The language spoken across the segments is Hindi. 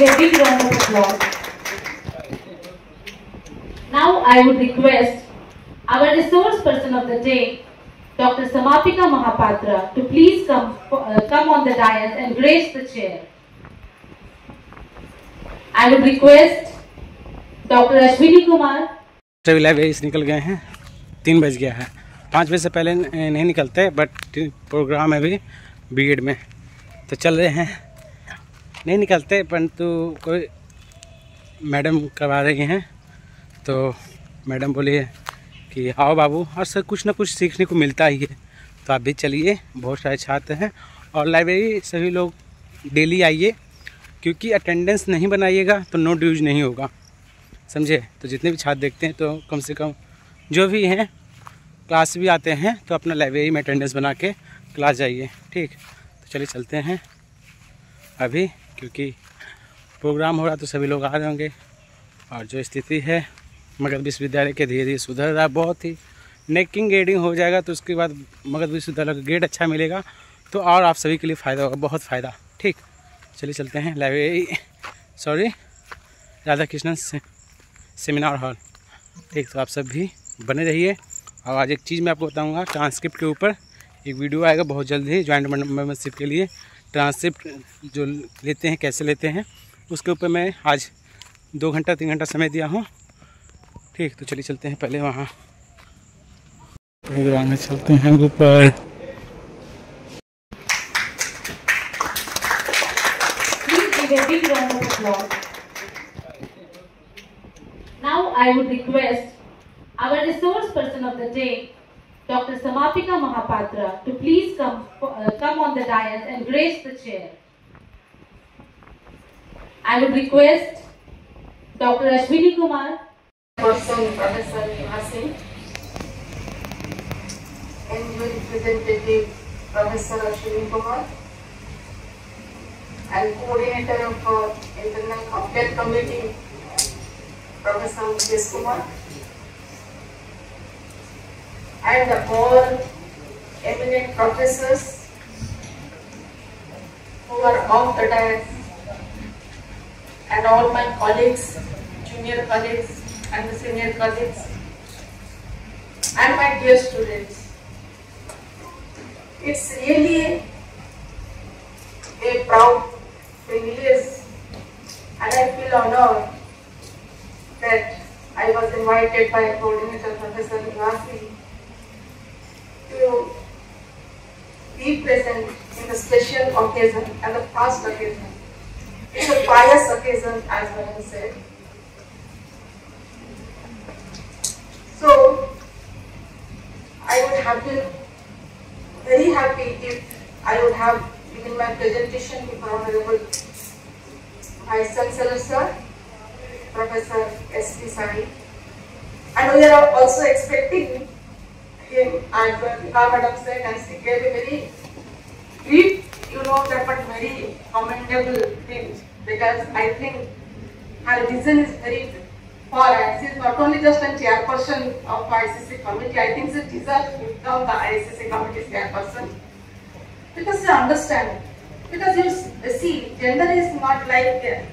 give a big round of applause. Now I would request our resource person of the day, Dr. Samapika Mahapatra, to please come, uh, come on the dais and grace the chair. I would request. Ashwini Kumar सभी लाइब्रेरी से निकल गए हैं तीन बज गया है पाँच बजे से पहले नहीं निकलते बट प्रोग्राम है अभी बी में तो चल रहे हैं नहीं निकलते, परंतु कोई मैडम करवा रही हैं। तो मैडम बोली कि, आओ बाबू, और सर कुछ ना कुछ सीखने को मिलता ही है। तो आप भी चलिए, बहुत सारे छात्र हैं, और लाइब्रेरी सभी लोग डेली आइए, क्योंकि अटेंडेंस नहीं बनाइएगा तो नो ड्यूज नहीं होगा। समझे? तो जितने भी छात्र देखते हैं तो कम से कम जो भी हैं, क्लास भी आते हैं तो अपना लाइब्रेरी में अटेंडेंस बना के क्लास जाइए। ठीक? तो चलिए चलते हैं। अभी क्योंकि प्रोग्राम हो रहा तो सभी लोग आ रहे होंगे। और जो स्थिति है, मगध विश्वविद्यालय के धीरे धीरे सुधर रहा, बहुत ही नेकिंग गेडिंग हो जाएगा तो उसके बाद मगध विश्वविद्यालय का गेट अच्छा मिलेगा। तो और आप सभी के लिए फ़ायदा होगा, बहुत फ़ायदा। ठीक, चलिए चलते हैं लाइब्रेरी, सॉरी राधा कृष्णन से, सेमिनार हॉल। ठीक तो आप सब भी बने रहिए। और आज एक चीज़ मैं आपको बताऊँगा, ट्रांसक्रिप्ट के ऊपर एक वीडियो आएगा बहुत जल्द ही ज्वाइंट मेम्बरशिप के लिए। ट्रांसिप्ट जो लेते हैं कैसे लेते हैं उसके ऊपर मैं आज दो घंटा तीन घंटा समय दिया हूँ। ठीक तो चलिए चलते हैं पहले वहाँ। में चलते हैं ऊपर। Now I would request our resource person of the day, Dr. Samapika Mahapatra, to please come, uh, come on the dais and grace the chair. I would request Dr. Ashwini Kumar person Professor Nivasi and your representative Professor Ashwini Kumar and coordinator of uh, Internal Affairs Committee Professor Mukesh Kumar and all eminent professors who are off the dais and all my colleagues, junior colleagues and the senior colleagues and my dear students. It's really a proud privilege and I feel honored that I was invited by a coordinator Professor Nivasi to be present in the special occasion and the past occasion. It's a pious occasion as as said. So, I would have been very happy if I would have given my presentation to Honorable Vice Chancellor Sir, Professor S. P. Sai. And we are also expecting him, as Rika Madam said, and gave a very brief, you know, that but very commendable thing because I think her vision is very far and she is not only just a chairperson of ICC committee, I think she deserves to become the ICC committee chairperson because she understands. Because you see, gender is not like,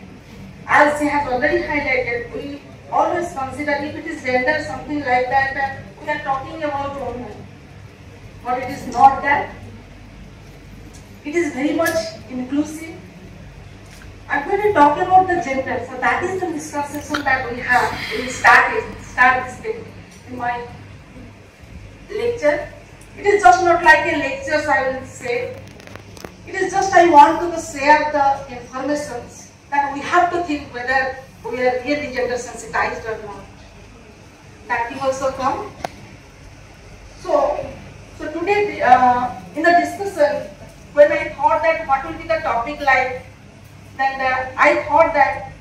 as she has already highlighted, we always consider if it is gender, something like that, we are talking about women. But it is not that. It is very much inclusive. I'm going to talk about the gender. So that is the misconception that we have. Will start this thing in my lecture. It is just not like a lecture, so I will say. It is just I want to share the information that we have to think whether we are really gender sensitized or not. That thing also come. Today uh, in the discussion, when I thought that what will be the topic like, then uh, I thought that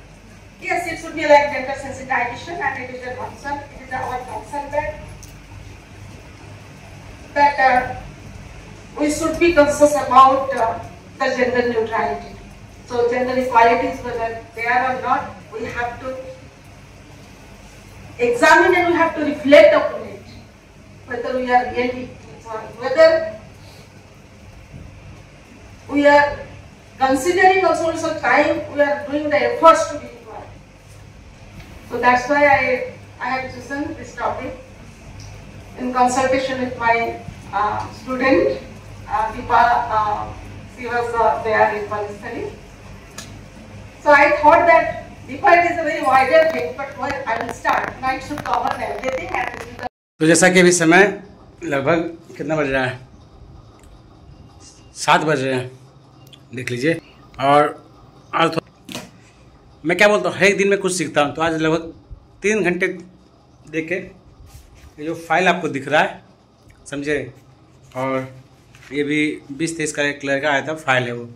yes, it should be like gender sensitization and it is a concern, it is our concern that that uh, we should be conscious about uh, the gender neutrality. So gender equality is whether they are or not, we have to examine and we have to reflect upon it, whether we are really, whether we are considering also some time we are doing the efforts to be required. So that's why I, I have chosen this topic in consultation with my uh, student, uh, Deepa, uh, she was uh, there in Palestine. So I thought that Deepa it is a very wider thing, but well, I will start. Tonight should cover everything and this is the तो जैसा कि अभी समय लगभग कितना बज रहा है? सात बज रहे हैं। देख लीजिए। और आज तो मैं क्या बोलता हूँ, हर एक दिन में कुछ सीखता हूँ। तो आज लगभग तीन घंटे देखे जो फ़ाइल आपको दिख रहा है, समझे? और ये भी बीस तेईस का एक कलर का आया था फ़ाइल है वो।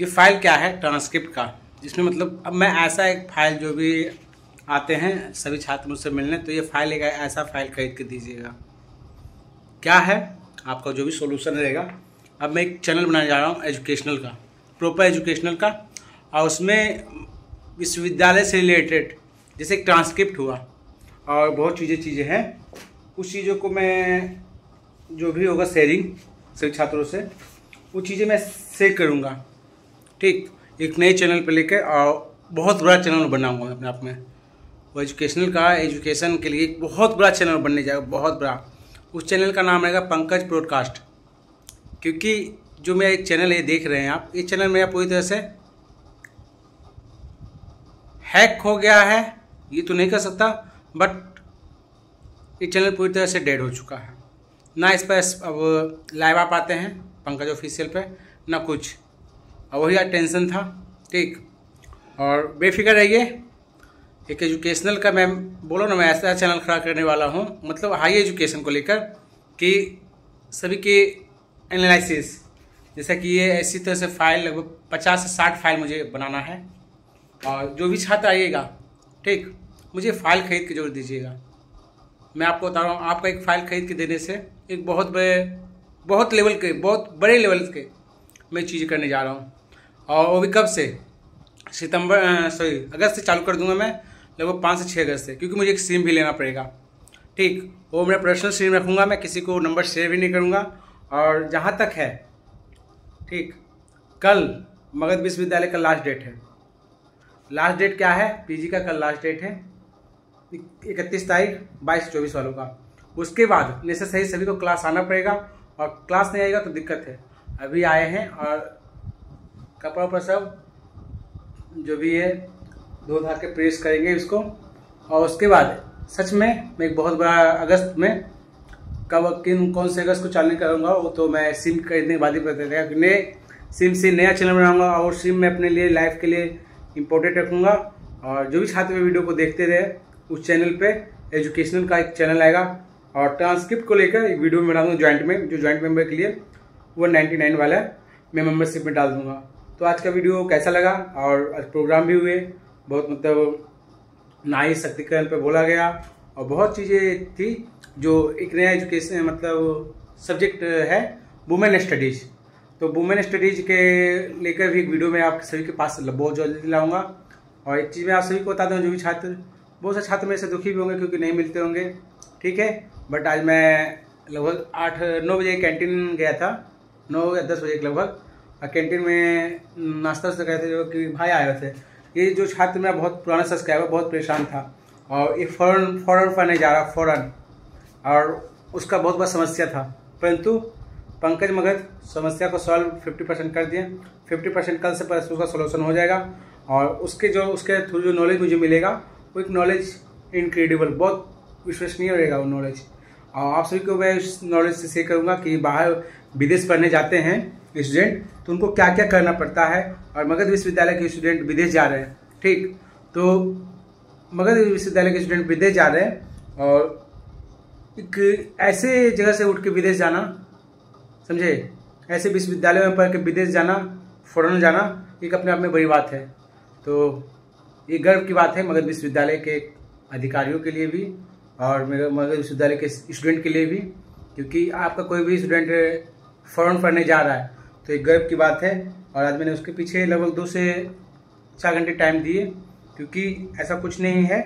ये फ़ाइल क्या है? ट्रांसक्रिप्ट का। जिसमें मतलब अब मैं ऐसा एक फ़ाइल जो भी आते हैं, सभी छात्र मुझसे मिलने तो ये फ़ाइल एक ऐसा फ़ाइल खरीद के दीजिएगा। क्या है? आपका जो भी सॉल्यूशन रहेगा। अब मैं एक चैनल बनाने जा रहा हूँ एजुकेशनल का प्रॉपर एजुकेशनल का। और उसमें विश्वविद्यालय से रिलेटेड जैसे ट्रांसक्रिप्ट हुआ, और बहुत चीज़ें चीज़ें हैं। उस चीज़ों को मैं, जो भी होगा शेयरिंग सभी छात्रों से, वो चीज़ें मैं शेयर करूँगा। ठीक? एक नए चैनल पर लेकर और बहुत बड़ा चैनल बनाऊँगा अपने आप में। वो एजुकेशनल का एजुकेशन के लिए बहुत बड़ा चैनल बनने जाएगा बहुत बड़ा। उस चैनल का नाम रहेगा पंकज ब्रॉडकास्ट। क्योंकि जो मेरा एक चैनल है देख रहे हैं आप, ये चैनल मेरा पूरी तरह से हैक हो गया है, ये तो नहीं कर सकता, बट ये चैनल पूरी तरह से डेड हो चुका है। ना इस पर अब लाइव आ पाते हैं, पंकज ऑफिशियल पे, ना कुछ। और वही टेंशन था, ठीक। और बेफिक्र रहिए एक एजुकेशनल का मैं बोलो ना, मैं ऐसा चैनल खड़ा करने वाला हूँ। मतलब हाई एजुकेशन को लेकर कि सभी के एनालिसिस जैसा कि ये ऐसी तरह से फ़ाइल लगभग पचास से साठ फ़ाइल मुझे बनाना है। और जो भी छात्र आइएगा, ठीक, मुझे फ़ाइल खरीद के ज़रूर दीजिएगा। मैं आपको बता रहा हूँ, आपका एक फ़ाइल खरीद के देने से एक बहुत बड़े, बहुत लेवल के, बहुत बड़े लेवल के मैं चीज़ करने जा रहा हूँ। और वो भी कब से? सितंबर सॉरी अगस्त से चालू कर दूँगा मैं। लगभग पाँच से छः अगस्त से, क्योंकि मुझे एक सिम भी लेना पड़ेगा। ठीक, वो मेरा पर्सनल सिम रखूँगा, मैं किसी को नंबर शेयर भी नहीं करूँगा। और जहाँ तक है, ठीक, कल मगध विश्वविद्यालय का लास्ट डेट है। लास्ट डेट क्या है? पीजी का कल लास्ट डेट है, इकतीस तारीख, बाईस चौबीस वालों का। उसके बाद सही सभी को क्लास आना पड़ेगा, और क्लास नहीं आएगा तो दिक्कत है। अभी आए हैं, और कपड़ा वपड़ा सब जो भी है धो धा के प्रेस करेंगे इसको। और उसके बाद, सच में, मैं एक बहुत बड़ा अगस्त में कब, किन, कौन से अगस्त को चालू करूँगा, वो तो मैं सिम खरीदने के बाद ही पता चलेगा। नए सिम से नया चैनल बनाऊँगा और सिम मैं अपने लिए, लाइफ के लिए इम्पोर्टेंट रखूँगा। और जो भी छात्र वीडियो को देखते रहे, उस चैनल पर एजुकेशनल का एक चैनल आएगा। और ट्रांसक्रिप्ट को लेकर एक वीडियो में बना दूँगा ज्वाइंट में, जो ज्वाइंट मेंबर के लिए, वो नाइन्टी नाइन वाला है, मैं मेम्बरशिप में डाल दूँगा। तो आज का वीडियो कैसा लगा? और आज प्रोग्राम भी हुए। बहुत मतलब नारी शक्तिकरण पे बोला गया और बहुत चीज़ें थी जो एक नया एजुकेशन मतलब सब्जेक्ट है वुमेन स्टडीज़ तो वुमेन स्टडीज़ के लेकर भी एक वीडियो में आप सभी के पास बहुत जल्दी लाऊँगा। और एक चीज़ मैं आप सभी को बता दूँ, जो भी छात्र, बहुत से छात्र मेरे से दुखी भी होंगे क्योंकि नहीं मिलते होंगे। ठीक है? बट आज मैं लगभग आठ, नौ बजे कैंटीन गया था। नौ या दस बजे के लगभग कैंटीन में नाश्ता वास्ता गए थे जो कि भाई आए थे। ये जो छात्र मेरा बहुत पुराना सब्सक्राइबर बहुत परेशान था। और ये फ़ौरन फ़ौरन पढ़ने जा रहा फ़ौरन और उसका बहुत बड़ा समस्या था। परंतु पंकज मगध समस्या को सॉल्व फिफ्टी परसेंट कर दिए। फिफ्टी परसेंट कल से उसका सोल्यूशन हो जाएगा। और उसके जो, उसके थ्रू जो नॉलेज मुझे मिलेगा, वो एक नॉलेज इनक्रेडिबल बहुत विश्वसनीय रहेगा वो नॉलेज और आप सभी को मैं इस नॉलेज से शेयर करूँगा कि बाहर विदेश पढ़ने जाते हैं। स्टूडेंट तो उनको क्या क्या करना पड़ता है? और मगध विश्वविद्यालय के स्टूडेंट विदेश जा रहे हैं। ठीक? तो मगध विश्वविद्यालय के स्टूडेंट विदेश जा रहे हैं और एक ऐसे जगह से उठ के विदेश जाना, समझे? ऐसे विश्वविद्यालय में पढ़ के विदेश जाना फॉरन जाना, एक अपने आप में बड़ी बात है। तो ये गर्व की बात है मगध विश्वविद्यालय के अधिकारियों के लिए भी और मेरे मगध विश्वविद्यालय के स्टूडेंट के लिए भी, क्योंकि आपका कोई भी स्टूडेंट फॉरन पढ़ने जा रहा है तो एक गर्व की बात है और आज मैंने उसके पीछे लगभग दो से चार घंटे टाइम दिए, क्योंकि ऐसा कुछ नहीं है।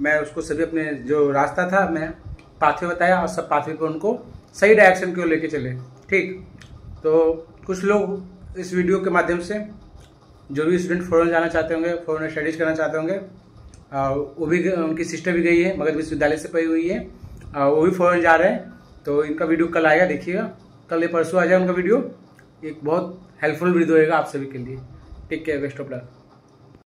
मैं उसको सभी अपने जो रास्ता था, मैं पाथवे बताया और सब पाथवे पर उनको सही डायरेक्शन की ओर लेके चले। ठीक? तो कुछ लोग इस वीडियो के माध्यम से, जो भी स्टूडेंट फॉरन जाना चाहते होंगे फॉरन स्टडीज़ करना चाहते होंगे वो भी, उनकी सिस्टर भी गई है, मगर विश्वविद्यालय से पड़ी हुई है। वो भी फॉरन जा रहे हैं तो इनका वीडियो कल आएगा, देखिएगा। कल ये परसों आ जाए उनका वीडियो एक बहुत हेल्पफुल वीडियो होगा आप सभी के लिए. Take care best of luck